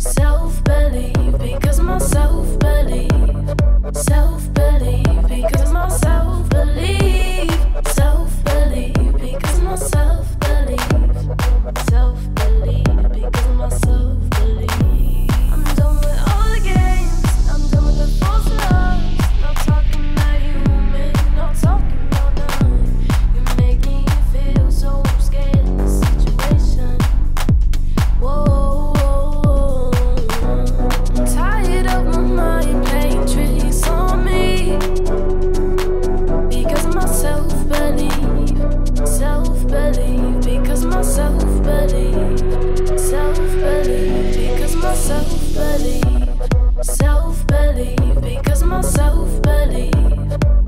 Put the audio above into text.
So